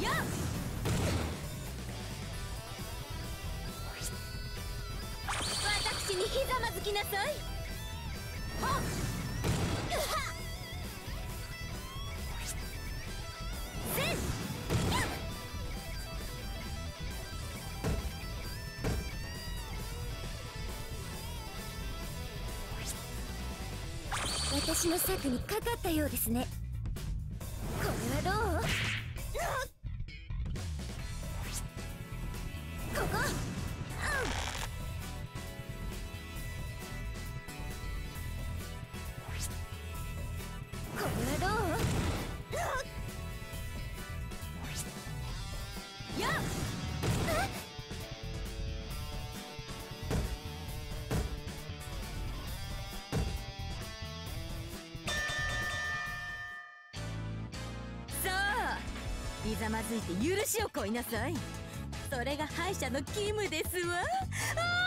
私にひざまずきなさい。ほっうはっ。せん。やっ私の策にかかったようですね。これはどう？ひざまずいて許しをこいなさい。それが敗者の義務ですわ。あ